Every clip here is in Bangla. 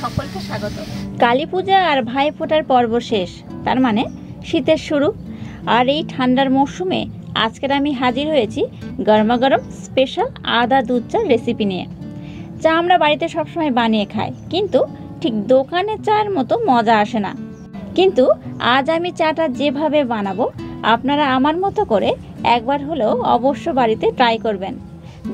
সকলকে স্বাগত। কালী পূজা আর ভাই ফোটার পর্ব শেষ। তার মানে শীতের শুরু। আর এই ঠান্ডার মরশুমে আজকের আমি হাজির হয়েছি গরমা গরম স্পেশাল আদা দুধ চা রেসিপি নিয়ে। চা আমরা বাড়িতে সবসময় বানিয়ে খাই, কিন্তু ঠিক দোকানে চায়ের মতো মজা আসে না। কিন্তু আজ আমি চাটা যেভাবে বানাবো, আপনারা আমার মতো করে একবার হলেও অবশ্য বাড়িতে ট্রাই করবেন।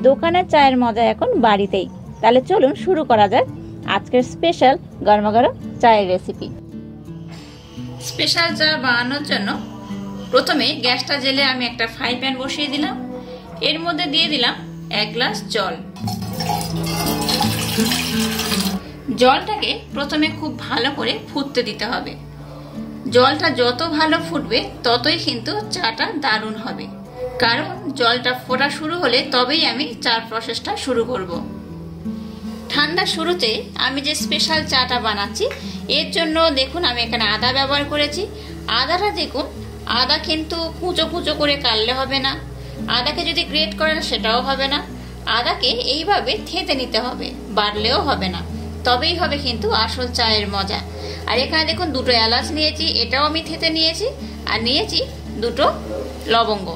দোকানের চায়ের মজা এখন বাড়িতেই। তাহলে চলুন শুরু করা যাক আজকের স্পেশাল গরমা গরম চায়ের রেসিপি। স্পেশাল চা বানানোর জন্য প্রথমে গ্যাসটা জেলে আমি একটা ফ্রাই প্যান বসিয়ে দিলাম। এর মধ্যে দিয়ে দিলাম এক গ্লাস জল। জলটাকে প্রথমে খুব ভালো করে ফুটতে দিতে হবে। জলটা যত ভালো ফুটবে, ততই কিন্তু চাটা দারুণ হবে। কারণ জলটা ফোটা শুরু হলে তবেই আমি চার প্রসেসটা শুরু করব। ঠান্ডা শুরুতে আমি যে স্পেশাল চাটা বানাচ্ছি, এর জন্য দেখুন আমি এখানে আদা ব্যবহার করেছি। আদাটা দেখুন, আদা কিন্তু কুচো কুচো করে কাটলে হবে না। আদাকে যদি গ্রেট করেন সেটাও হবে না। আদাকে এইভাবে থেতে নিতে হবে, বাড়লেও হবে না। তবেই হবে কিন্তু আসল চায়ের মজা। আর এখানে দেখুন দুটো এলাচ নিয়েছি, এটাও আমি থেতে নিয়েছি, আর নিয়েছি দুটো লবঙ্গ।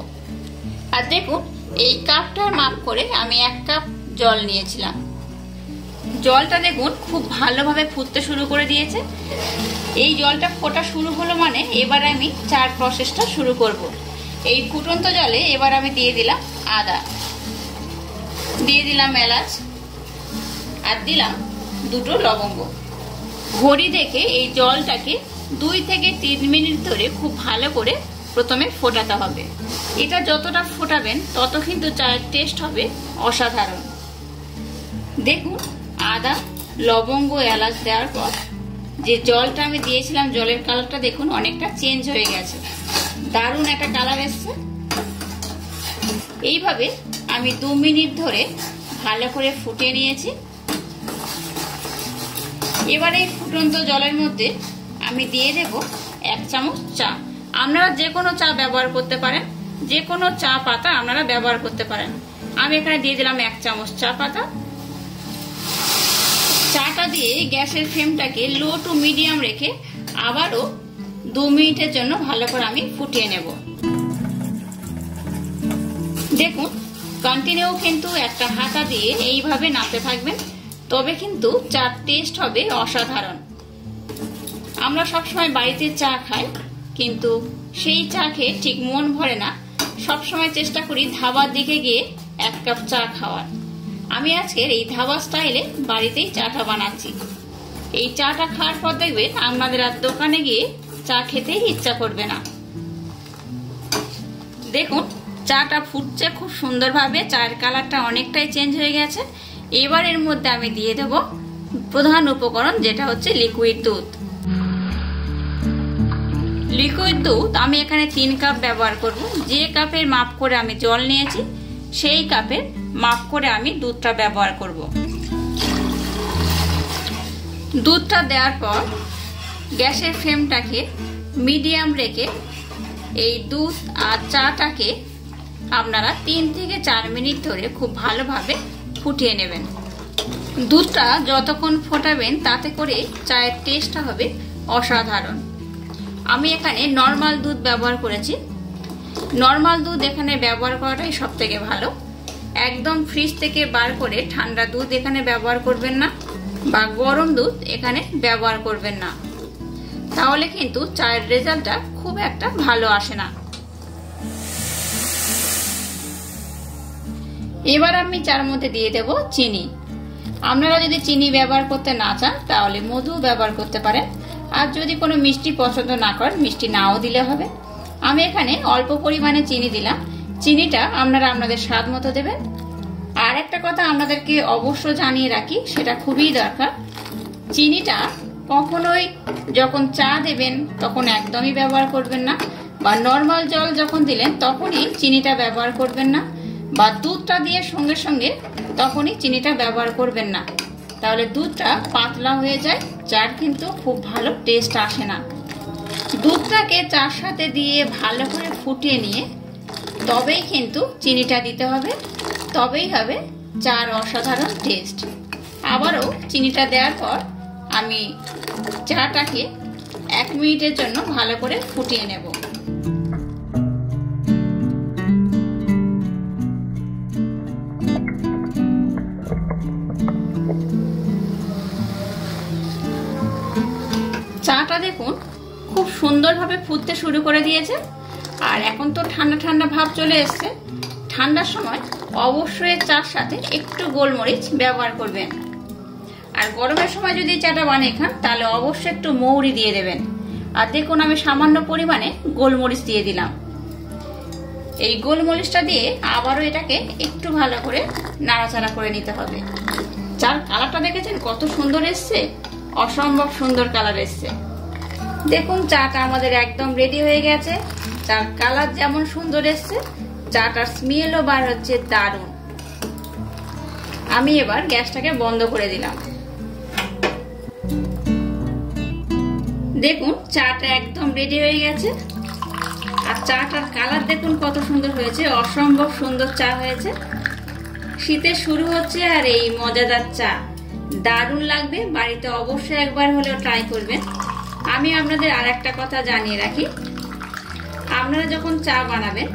আর দেখুন, এই কাপটার মাপ করে আমি এক কাপ জল নিয়েছিলাম। জলটা দেখুন, খুব ভালোভাবে ফুটতে শুরু করে দিয়েছে। এই জলটা ফোটা শুরু হলো মানে এবার আমি চার প্রসেসটা শুরু করব। এই ফুটন্ত জলে এবার আমি দিয়ে দিলাম আদা। দিয়ে দিলাম এলাচ আর দিলাম দুটো লবঙ্গ। ঘড়ি দেখে এই জলটাকে দুই থেকে তিন মিনিট ধরে খুব ভালো করে প্রথমে ফোটাতে হবে। এটা যতটা ফোটাবেন, তত কিন্তু চায়ের টেস্ট হবে অসাধারণ। দেখুন আদা, লবঙ্গ এলাচ দেওয়ার পর যে জলটা আমি দিয়েছিলাম, জলের কালারটা দেখুন অনেকটা চেঞ্জ হয়ে গেছে। দারুণ একটা কালার এসছে। এইভাবে আমি দু মিনিট ধরে ভালো করে ফুটিয়ে নিয়েছি। এবারে এই ফুটন্ত জলের মধ্যে আমি দিয়ে দেব এক চামচ চা। আপনারা যে কোনো চা ব্যবহার করতে পারেন। যে কোনো চা পাতা আপনারা ব্যবহার করতে পারেন। আমি এখানে দিয়ে দিলাম এক চামচ চা পাতা। চাটা দিয়ে গ্যাসের ফ্লেমটাকে লো টু মিডিয়াম রেখে আবারও দু মিনিটের জন্য ভালো করে আমি ফুটিয়ে নেব। দেখুন কন্টিনিউ কিন্তু একটা হাতা দিয়ে এইভাবে নাড়তে থাকবেন, তবে কিন্তু চার টেস্ট হবে অসাধারণ। আমরা সবসময় বাড়িতে চা খাই, কিন্তু সেই চা খেয়ে ঠিক মন ভরে না, সবসময় চেষ্টা করি ধাবার দিকে গিয়ে এক কাপ চা খাওয়ার। আমি আজকের এই ধাবা স্টাইলে বাড়িতেই চাটা বানাচ্ছি। এই চাটা খাওয়ার পর দেখবেন আপনাদের আর দোকানে গিয়ে চা খেতেই ইচ্ছা করবে না। দেখুন, চাটা ফুটছে খুব সুন্দরভাবে চায়ের কালারটা অনেকটাই চেঞ্জ হয়ে গেছে। এবার এর মধ্যে আমি দিয়ে দেব প্রধান উপকরণ, যেটা হচ্ছে লিকুইড দুধ। লিকুইড দুধ আমি এখানে তিন কাপ ব্যবহার করব। যে কাপের মাপ করে আমি জল নিয়েছি সেই কাপে মাপ করে আমি দুধটা ব্যবহার করব। দুধটা দেওয়ার পর গ্যাসের ফ্লেমটাকে মিডিয়াম রেখে এই দুধ আর চাটাকে আপনারা তিন থেকে চার মিনিট ধরে খুব ভালোভাবে ফুটিয়ে নেবেন। দুধটা যতক্ষণ ফোটাবেন তাতে করে চায়ের টেস্টটা হবে অসাধারণ। আমি এখানে নর্মাল দুধ ব্যবহার করেছি নর্মাল দুধ এখানে ব্যবহার করাটাই সব থেকে ভালো। একদম ফ্রিজ থেকে বার করে ঠান্ডা দুধ এখানে ব্যবহার করবেন না বা গরম দুধ এখানে ব্যবহার করবেন না। তাহলে কিন্তু চায়ের রেজাল্টটা খুব একটা ভালো আসে না। এবার আমি চার মধ্যে দিয়ে দেব চিনি। আপনারা যদি চিনি ব্যবহার করতে না চান, তাহলে মধু ব্যবহার করতে পারেন। আর যদি কোনো মিষ্টি পছন্দ না করেন, মিষ্টি নাও দিলে হবে। আমি এখানে অল্প পরিমাণে চিনি দিলাম। চিনিটা আপনারা আপনাদের স্বাদ মতো দেবেন। আর একটা কথা আপনাদেরকে অবশ্য জানিয়ে রাখি, সেটা খুবই দরকার। চিনিটা কখনোই যখন চা দেবেন, তখন একদমই ব্যবহার করবেন না। বা নর্মাল জল যখন দিলেন, তখনই চিনিটা ব্যবহার করবেন না। বা দুধটা দিয়ে সঙ্গে সঙ্গে তখনই চিনিটা ব্যবহার করবেন না। তাহলে দুধটা পাতলা হয়ে যায় চার কিন্তু খুব ভালো টেস্ট আসে না। দুধটাকে চার সাথে দিয়ে ভালো করে ফুটিয়ে নিয়ে, তবেই কিন্তু চিনিটা দিতে হবে, তবেই হবে চার অসাধারণ টেস্ট আবারও চিনিটা দেওয়ার পর আমি চাটাকে এক মিনিটের জন্য ভালো করে ফুটিয়ে নেব। চাটা দেখুন খুব সুন্দরভাবে ফুটতে শুরু করে দিয়েছে। আর এখন তো ঠান্ডা ঠান্ডা ভাব চলে এসছে। ঠান্ডার সময় অবশ্যই চার সাথে একটু গোলমরিচ ব্যবহার করবেন। আর গরমের সময় যদি চাটা বানিয়ে খান, তাহলে অবশ্যই একটু মৌরি দিয়ে দেবেন। আর দেখুন, আমি সামান্য পরিমাণে গোলমরিচ দিয়ে দিলাম। এই গোলমরিচটা দিয়ে আবারও এটাকে একটু ভালো করে নাড়াচাড়া করে নিতে হবে। চার কালারটা দেখেছেন? কত সুন্দর এসছে। অসম্ভব সুন্দর কালার এসছে। দেখুন, চাটা আমাদের একদম রেডি হয়ে গেছে। চার কালার যেমন সুন্দর এসছে, চাটার স্মেলও বার হচ্ছে দারুণ। আমি এবার গ্যাসটাকে বন্ধ করে দিলাম। দেখুন, চাটা একদম রেডি হয়ে গেছে। আর চাটার কালার দেখুন কত সুন্দর হয়েছে, অসম্ভব সুন্দর চা হয়েছে। শীতে শুরু হচ্ছে আর এই মজাদার চা। দারুণ লাগবে, বাড়িতে অবশ্যই একবার হলেও ট্রাই করবেন। আমি আপনাদের আর একটা কথা জানিয়ে রাখি। আপনারা যখন চা বানাবেন,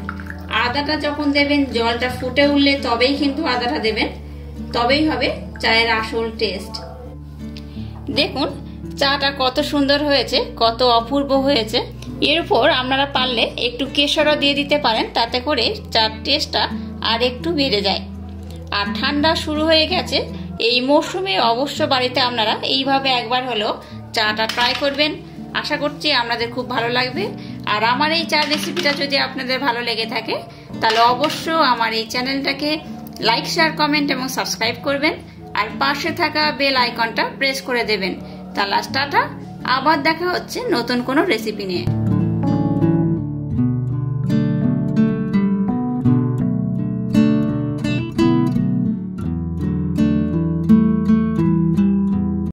আদাটা যখন দেবেন, জলটা ফুটে উঠলে তবেই কিন্তু আদাটা দেবেন। তবেই হবে চায়ের আসল টেস্ট। দেখুন, চাটা কত সুন্দর হয়েছে, কত অপূর্ব হয়েছে। এর উপর আপনারা পারলে একটু কেশরও দিয়ে দিতে পারেন, তাতে করে চার টেস্টটা আর একটু বেড়ে যায়। আর ঠান্ডা শুরু হয়ে গেছে, এই মৌসুমে অবশ্য বাড়িতে আপনারা এইভাবে একবার হলেও চাটা ট্রাই করবেন। আশা করছি আপনাদের খুব ভালো লাগবে। আর আমার এই চা রেসিপিটা যদি আপনাদের ভালো লেগে থাকে, তাহলে অবশ্য আমার এই চ্যানেলটাকে লাইক শেয়ার কমেন্ট এবং সাবস্ক্রাইব করবেন। আর পাশে থাকা বেল আইকনটা প্রেস করে দেবেন। তাহলে টাটা, আবার দেখা হচ্ছে নতুন কোনো রেসিপি নিয়ে।